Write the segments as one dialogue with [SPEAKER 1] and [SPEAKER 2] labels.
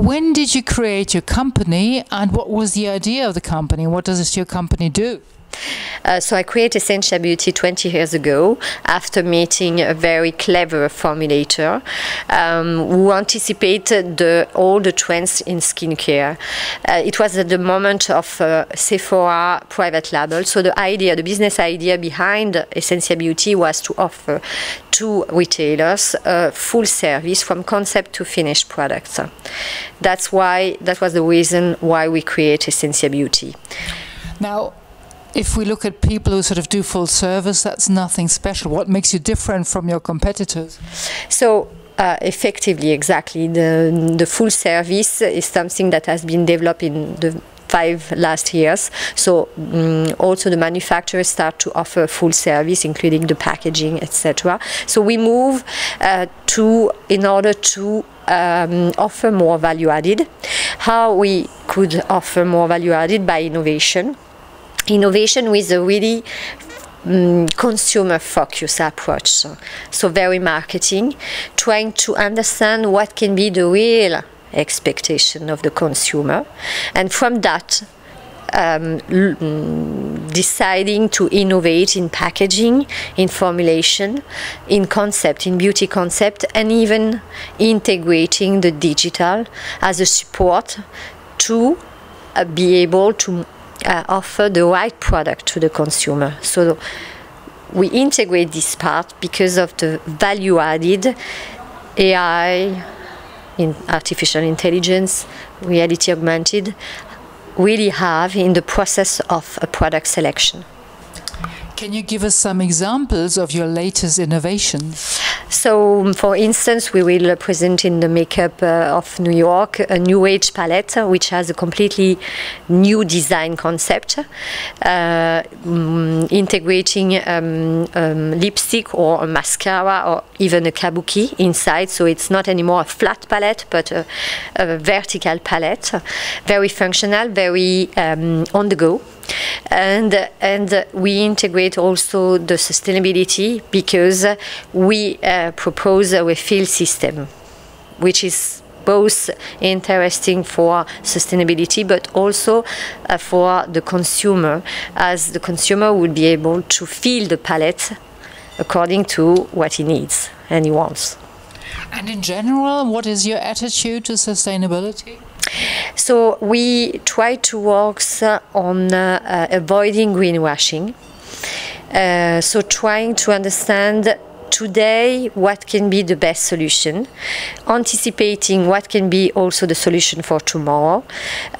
[SPEAKER 1] when did you create your company and what was the idea of the company? What does your company do?
[SPEAKER 2] Uh, so I created Essentia Beauty 20 years ago after meeting a very clever formulator um, who anticipated the, all the trends in skincare. Uh, it was at the moment of uh, Sephora private label. So the idea, the business idea behind Essentia Beauty was to offer to retailers full service from concept to finished products. That's why that was the reason why we created Essentia Beauty.
[SPEAKER 1] Now, if we look at people who sort of do full service, that's nothing special. What makes you different from your competitors?
[SPEAKER 2] So, uh, effectively, exactly. The, the full service is something that has been developed in the five last years. So um, also the manufacturers start to offer full service, including the packaging, etc. So we move uh, to in order to um, offer more value added. How we could offer more value added by innovation innovation with a really um, consumer focused approach. So, very marketing, trying to understand what can be the real expectation of the consumer, and from that, um, deciding to innovate in packaging, in formulation, in concept, in beauty concept, and even integrating the digital as a support to uh, be able to uh, offer the right product to the consumer. So we integrate this part because of the value added AI, in artificial intelligence, reality augmented, really have in the process of a product selection.
[SPEAKER 1] Can you give us some examples of your latest innovations?
[SPEAKER 2] So, for instance, we will present in the makeup uh, of New York a new age palette, which has a completely new design concept, uh, um, integrating um, um, lipstick or a mascara or even a kabuki inside. So it's not anymore a flat palette, but a, a vertical palette, very functional, very um, on the go and and we integrate also the sustainability because we uh, propose a refill system, which is both interesting for sustainability but also uh, for the consumer as the consumer would be able to fill the palette according to what he needs and he wants.
[SPEAKER 1] And in general, what is your attitude to sustainability?
[SPEAKER 2] So we try to work on uh, uh, avoiding greenwashing. Uh, so trying to understand today what can be the best solution, anticipating what can be also the solution for tomorrow.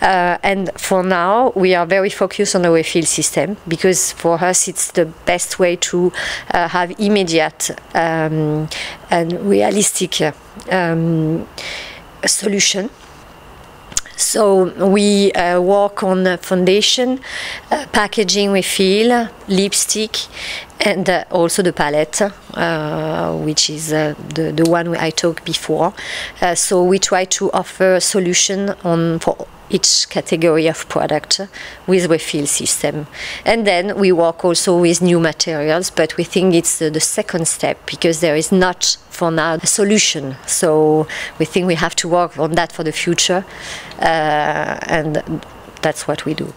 [SPEAKER 2] Uh, and for now, we are very focused on the refill system because for us it's the best way to uh, have immediate um, and realistic um, solution so we uh, work on foundation, uh, packaging feel lipstick, and uh, also the palette, uh, which is uh, the, the one I talked before. Uh, so we try to offer solution on for each category of product with refill system. And then we work also with new materials, but we think it's the second step because there is not for now a solution. So we think we have to work on that for the future, uh, and that's what we do.